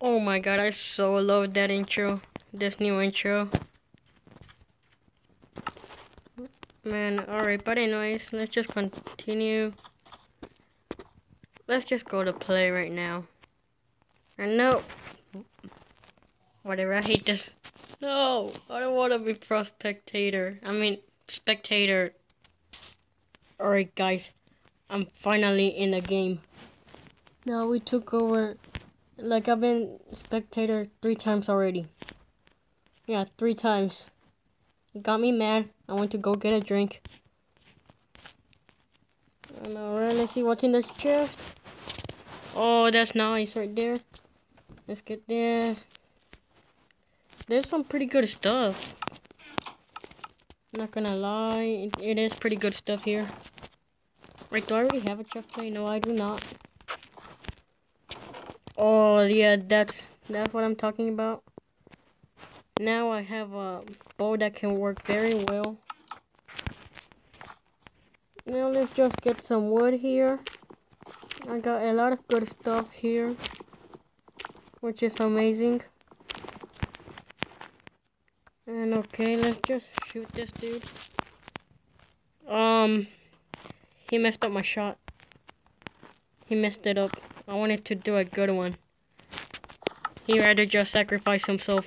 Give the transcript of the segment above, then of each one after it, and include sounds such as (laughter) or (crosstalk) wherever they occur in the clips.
Oh my god, I so love that intro. This new intro. Man, alright, but anyways, let's just continue. Let's just go to play right now. And no. Whatever, I hate this. No, I don't want to be pro spectator. I mean, spectator. Alright, guys. I'm finally in the game. Now we took over. Like, I've been spectator three times already. Yeah, three times. It got me mad. I went to go get a drink. And alright, let's see what's in this chest. Oh, that's nice right there. Let's get this. There's some pretty good stuff. Not gonna lie, it, it is pretty good stuff here. Wait, do I already have a chest plate? No, I do not. Oh, yeah, that's that's what I'm talking about. Now I have a bow that can work very well. Now let's just get some wood here. I got a lot of good stuff here, which is amazing. And okay, let's just shoot this dude. Um, he messed up my shot. He messed it up. I wanted to do a good one. He rather just sacrifice himself.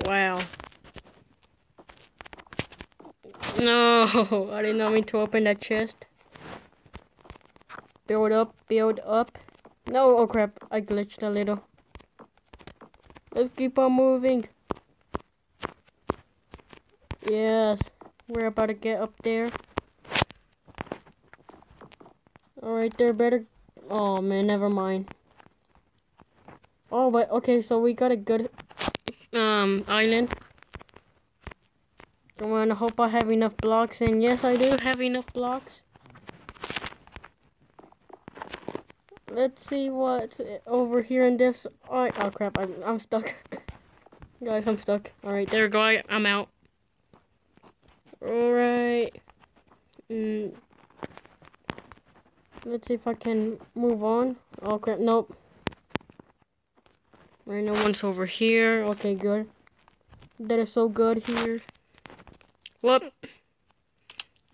Wow. No, (laughs) I did not mean to open that chest. Build up, build up. No, oh crap, I glitched a little. Let's keep on moving. Yes, we're about to get up there. Alright, there better... Oh man, never mind. Oh, but okay, so we got a good um island. Come on, I hope I have enough blocks, and yes, I do have enough blocks. Let's see what's over here in this. Oh, oh crap, I'm, I'm stuck. (laughs) Guys, I'm stuck. Alright, there we go. I, I'm out. Alright. Mm. Let's see if I can move on. Oh crap, nope. Right, no one's over here. Okay, good. That is so good here. Whoop.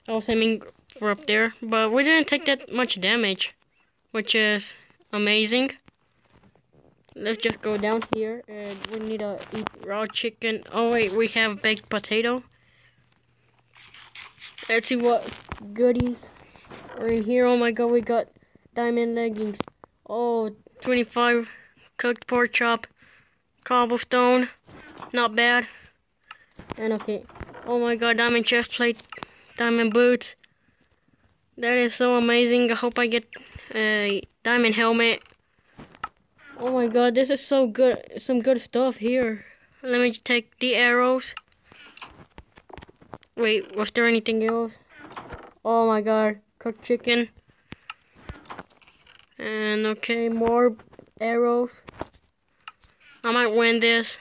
I was aiming for up there, but we didn't take that much damage which is amazing. Let's just go down here and we need to eat raw chicken. Oh wait, we have baked potato. Let's see what goodies are in here. Oh my god, we got diamond leggings. Oh, 25 cooked pork chop, cobblestone, not bad. And okay, oh my god, diamond chest plate, diamond boots. That is so amazing. I hope I get a diamond helmet. Oh my god, this is so good. Some good stuff here. Let me take the arrows. Wait, was there anything else? Oh my god, cooked chicken. And okay, more arrows. I might win this.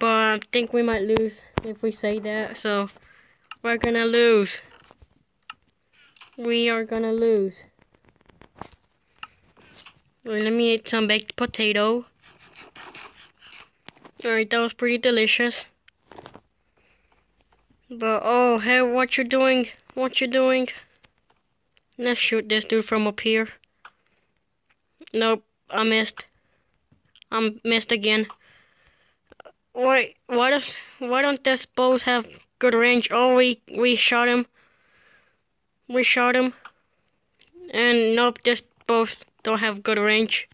But I think we might lose if we say that. So, we're gonna lose we are gonna lose. Let me eat some baked potato. Alright, that was pretty delicious. But, oh, hey, what you doing? What you doing? Let's shoot this dude from up here. Nope, I missed. I missed again. Wait, why does why don't this bows have good range? Oh, we we shot him. We shot him. And nope, this both don't have good range.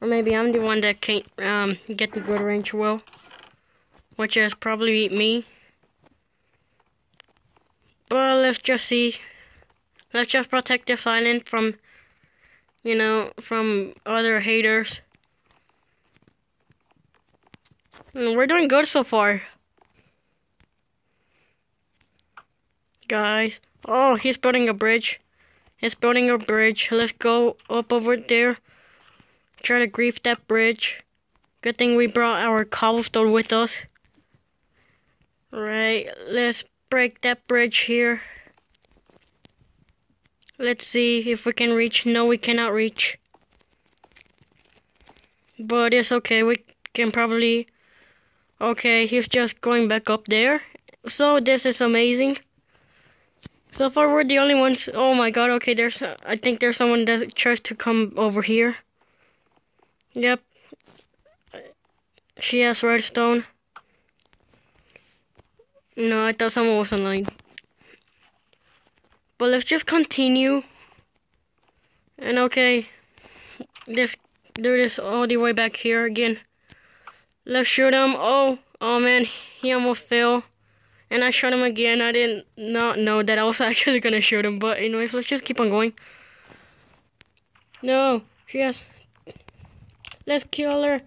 Or maybe I'm the one that can't um, get the good range well. Which is probably me. But let's just see. Let's just protect this island from, you know, from other haters. And we're doing good so far. Guys. Oh, he's building a bridge. He's building a bridge. Let's go up over there. Try to grief that bridge. Good thing we brought our cobblestone with us. Right, let's break that bridge here. Let's see if we can reach. No, we cannot reach. But it's okay. We can probably... Okay, he's just going back up there. So this is amazing. So far we're the only ones. Oh my god, okay, there's... I think there's someone that tries to come over here. Yep. She has redstone. No, I thought someone was online. But let's just continue. And okay, this do this all the way back here again. Let's shoot him. Oh, oh man, he almost fell. And I shot him again. I did not not know that I was (laughs) actually gonna shoot him. But anyways, let's just keep on going. No, yes. Let's kill her.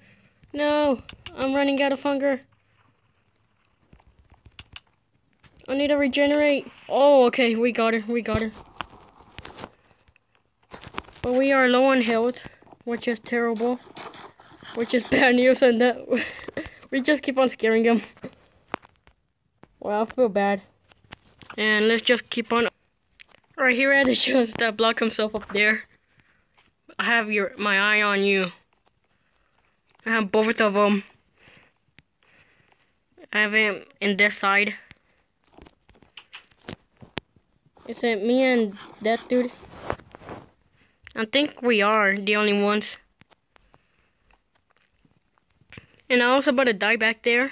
No, I'm running out of hunger. I need to regenerate. Oh, okay, we got her. We got her. But we are low on health, which is terrible. Which is (laughs) bad news, and that (laughs) we just keep on scaring him. Well, I feel bad. And let's just keep on. Right here at the shows that block himself up there. I have your my eye on you. I have both of them. I have him in this side. Is it me and that dude? I think we are the only ones. And I was about to die back there.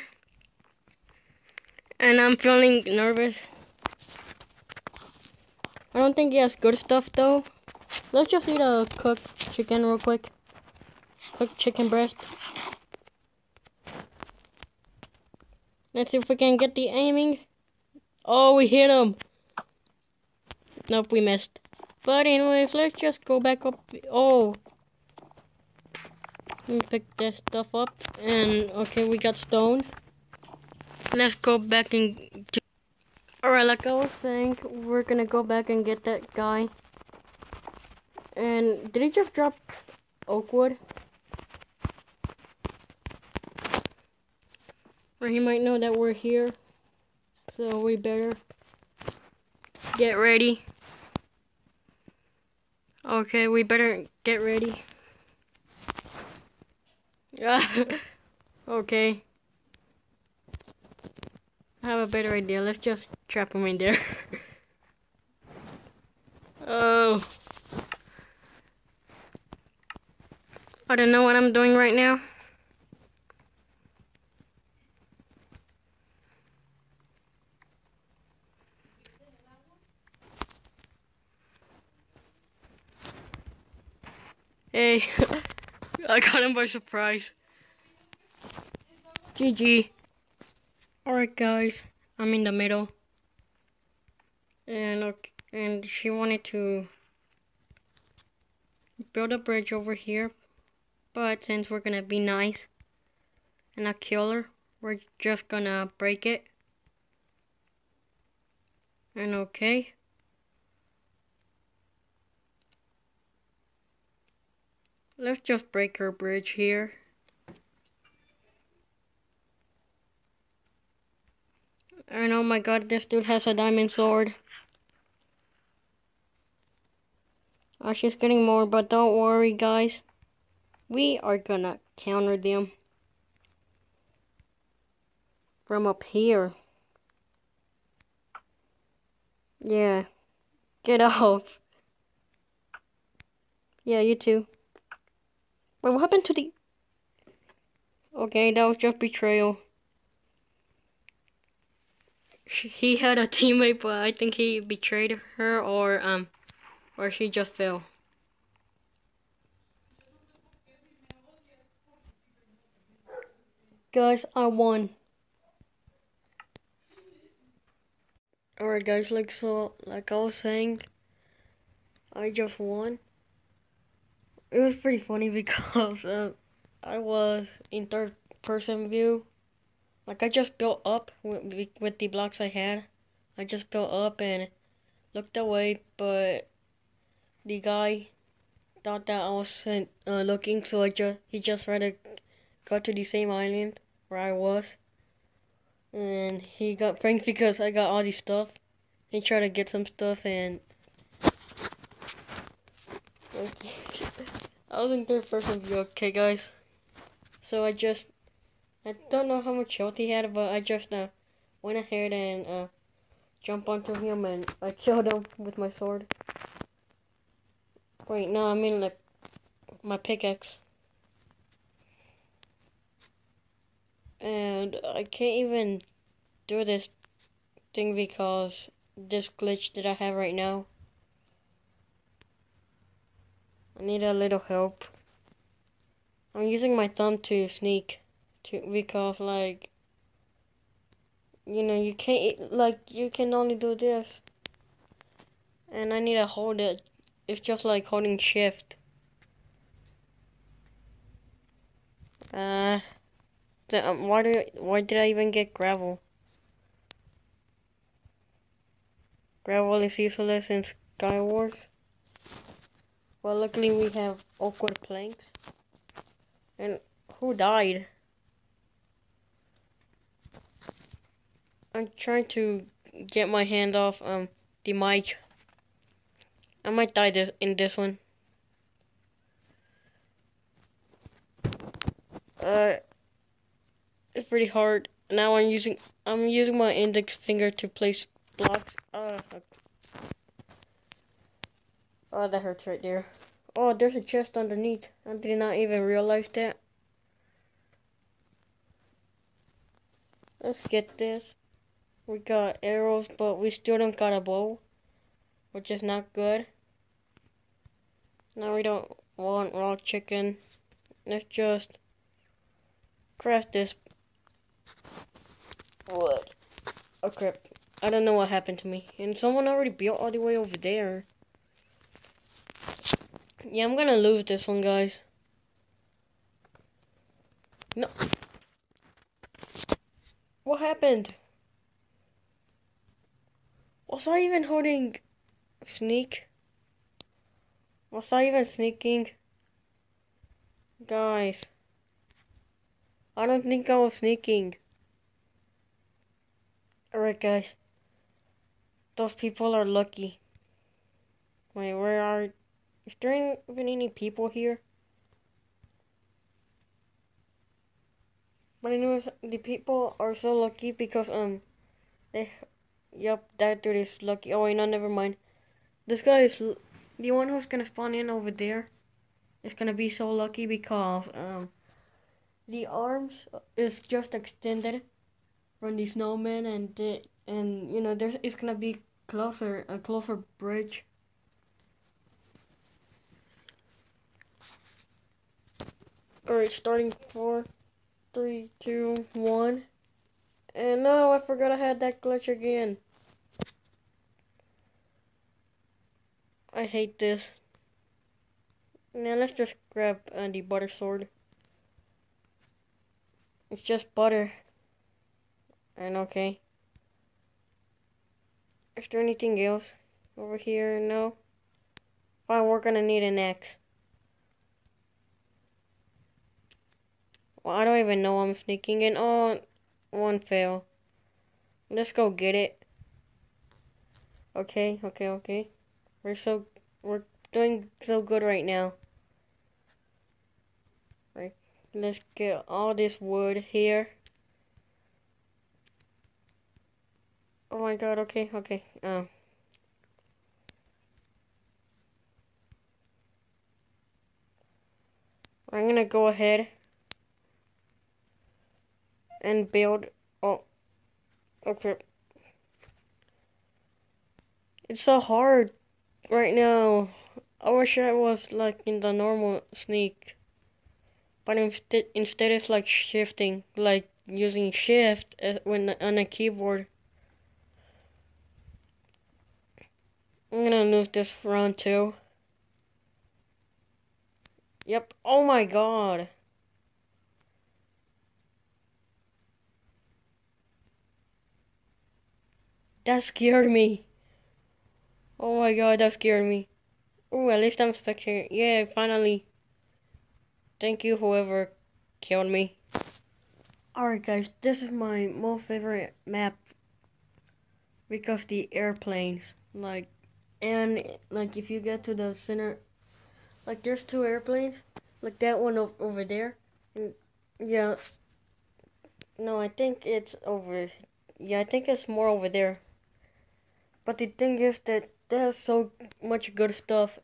And I'm feeling nervous. I don't think he has good stuff though. Let's just eat a cooked chicken real quick. Cooked chicken breast. Let's see if we can get the aiming. Oh, we hit him. Nope, we missed. But anyways, let's just go back up. Oh. Let me pick this stuff up. And, okay, we got stone. Let's go back and... Alright, like I was saying, we're gonna go back and get that guy. And, did he just drop oak wood? Or he might know that we're here. So we better get ready. Okay, we better get ready. (laughs) okay. I have a better idea. Let's just trap him in there. (laughs) oh. I don't know what I'm doing right now. Hey, Got him by surprise. GG. Alright guys, I'm in the middle. And okay, and she wanted to build a bridge over here. But since we're gonna be nice and not kill her, we're just gonna break it. And okay. Let's just break her bridge here. And oh my god, this dude has a diamond sword. Oh, she's getting more, but don't worry, guys. We are gonna counter them. From up here. Yeah. Get (laughs) off. Yeah, you too. Wait, what happened to the... Okay, that was just betrayal. He had a teammate, but I think he betrayed her or, um, or she just fell. Guys, I won. Alright guys, like so, like I was saying, I just won it was pretty funny (laughs) because uh, I was in third person view. Like I just built up with, with the blocks I had. I just built up and looked away, but the guy thought that I was uh, looking, so I just he just tried to go to the same island where I was, and he got pranked because I got all the stuff. He tried to get some stuff and Okay. (laughs) I was in third person view. Okay, guys. So I just, I don't know how much health he had, but I just uh, went ahead and uh, jumped onto him and I killed him with my sword. Wait, no, I mean like my pickaxe. And I can't even do this thing because this glitch that I have right now. I need a little help. I'm using my thumb to sneak to because like you know you can't like you can only do this. And I need to hold it. It's just like holding shift. Uh the, um, why do why did I even get gravel? Gravel is useless in Skywars well luckily we have oak wood planks and who died I'm trying to get my hand off um the mic. I might die this, in this one. Uh, it's pretty hard. Now I'm using I'm using my index finger to place blocks. Uh, oh, that hurts right there. Oh, there's a chest underneath. I did not even realize that. Let's get this. We got arrows, but we still don't got a bow, which is not good. Now we don't want raw chicken. Let's just craft this wood. Oh crap. I don't know what happened to me. And someone already built all the way over there. Yeah, I'm gonna lose this one, guys. No. What happened? Was I even holding sneak? Was I even sneaking? Guys. I don't think I was sneaking. Alright guys. Those people are lucky. Wait, where are... Is there even any people here? But anyways, the people are so lucky because, um, they Yep, that dude is lucky. Oh wait, no, never mind. This guy is the one who's gonna spawn in over there. Is gonna be so lucky because um, the arms is just extended from the snowman, and the, and you know there's it's gonna be closer a closer bridge. Alright, starting four, three, two, one. And no, I forgot I had that glitch again. I hate this. Now let's just grab uh, the butter sword. It's just butter. And okay. Is there anything else over here? No. Fine, we're gonna need an axe. Well, I don't even know I'm sneaking in. Oh, one fail. Let's go get it. Okay, okay, okay. We're so we're doing so good right now. Right, let's get all this wood here. Oh my god, okay, okay. Um I'm gonna go ahead and build. Oh, okay. It's so hard right now. I wish I was like in the normal sneak, but instead instead it's like shifting, like using shift uh, when on a keyboard. I'm gonna lose this round too. Yep. Oh my god. That scared me. Oh my god, that scared me. Oh, at least I'm spectating. Yeah, finally. Thank you, whoever killed me. Alright, guys, this is my most favorite map. Because the airplanes, like, and, like, if you get to the center Like there's two airplanes, like that one over there. And yeah. No, I think it's over. Yeah, I think it's more over there. But the thing is that there's so much good stuff.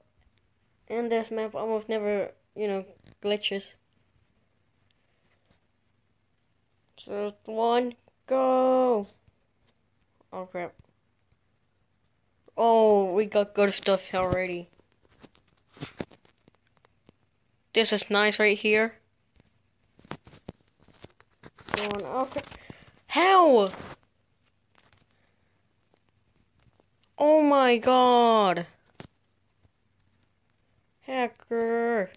And this map almost never, you know, glitches. Just one, go! Oh crap. Oh, we got good stuff already. This is nice right here. Going, okay. How? Oh my god. Hacker.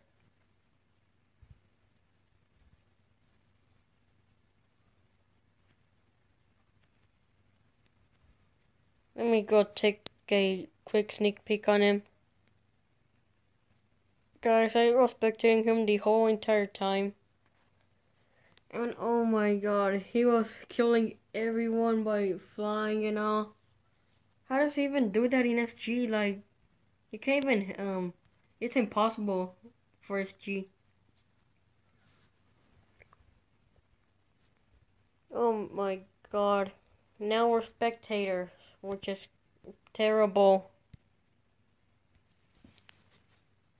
Let me go take a quick sneak peek on him. Guys, I was spectating him the whole entire time. And oh my god, he was killing everyone by flying and all. How does he even do that in SG? Like, you can't even, um, it's impossible for SG. Oh my god. Now we're spectators, which is terrible.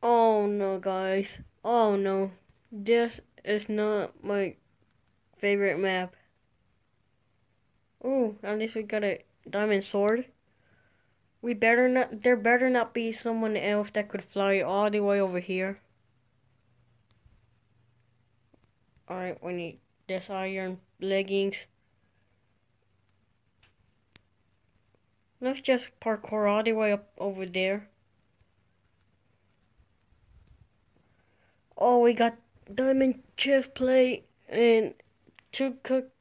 Oh no, guys. Oh no. This is not my favorite map. Ooh, at least we got a diamond sword. We better not, there better not be someone else that could fly all the way over here. Alright, we need this iron leggings. Let's just parkour all the way up over there. Oh, we got diamond chest plate and two cooked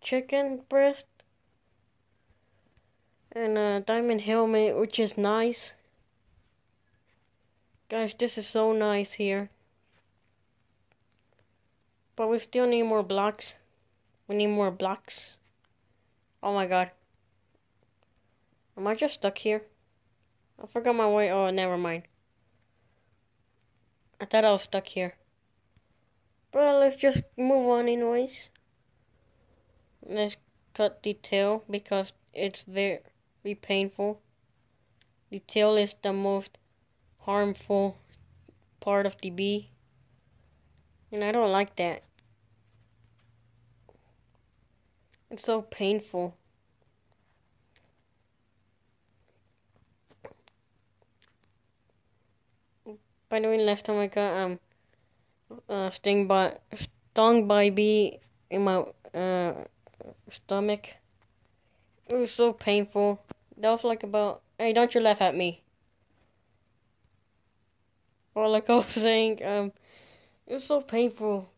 chicken breast and a diamond helmet, which is nice. Guys, this is so nice here. But we still need more blocks. We need more blocks. Oh my god. Am I just stuck here? I forgot my way. Oh, never mind. I thought I was stuck here. But let's just move on anyways. Let's cut the tail because it's very painful. The tail is the most harmful part of the bee. And I don't like that. It's so painful. By the way, last time I got um uh, sting by stung by bee in my uh stomach. It was so painful. That was like about hey, don't you laugh at me. Or like I was (laughs) saying, um, it was so painful.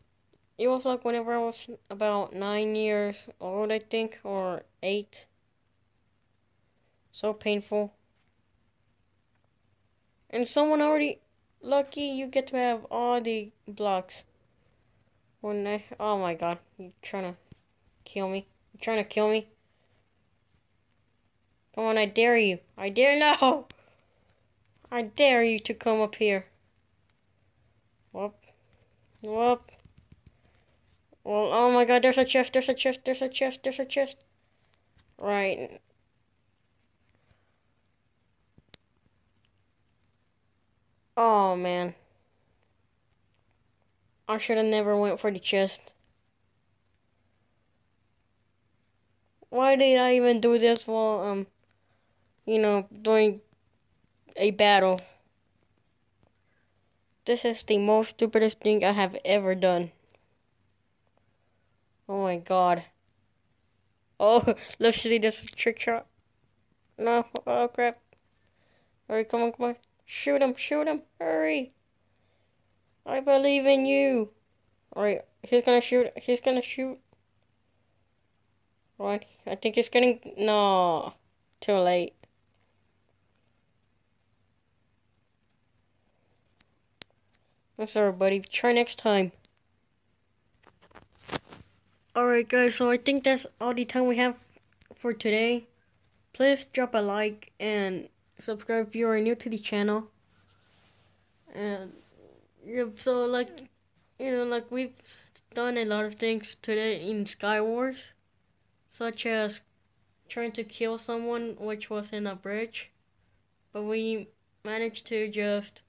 It was like whenever I was about nine years old, I think, or eight. So painful. And someone already Lucky you get to have all the blocks. When I, oh my god, you trying to kill me? You trying to kill me? Come on, I dare you. I dare no. I dare you to come up here. Whoop. Whoop. Well, oh my god, there's a chest, there's a chest, there's a chest, there's a chest. Right. Oh man. I should have never went for the chest. Why did I even do this while um you know during a battle? This is the most stupidest thing I have ever done. Oh my god. Oh, (laughs) let's see this trick shot. No, oh crap. Alright, come on, come on. Shoot him, shoot him, hurry. I believe in you. Alright, he's gonna shoot, he's gonna shoot. Right, I think he's getting, no, too late. I'm sorry, buddy. Try next time. Alright, guys, so I think that's all the time we have for today. Please drop a like and subscribe if you are new to the channel. And so like you know, like we've done a lot of things today in Sky Wars, such as trying to kill someone which was in a bridge, but we managed to just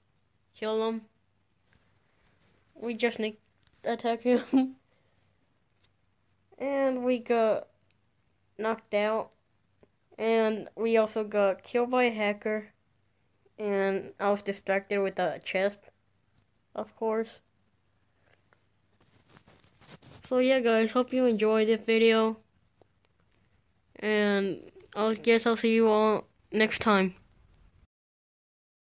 kill him. We just need attack him. (laughs) and we got knocked out. And we also got killed by a hacker. And I was distracted with a chest, of course. So yeah guys, hope you enjoyed this video. And I guess I'll see you all next time.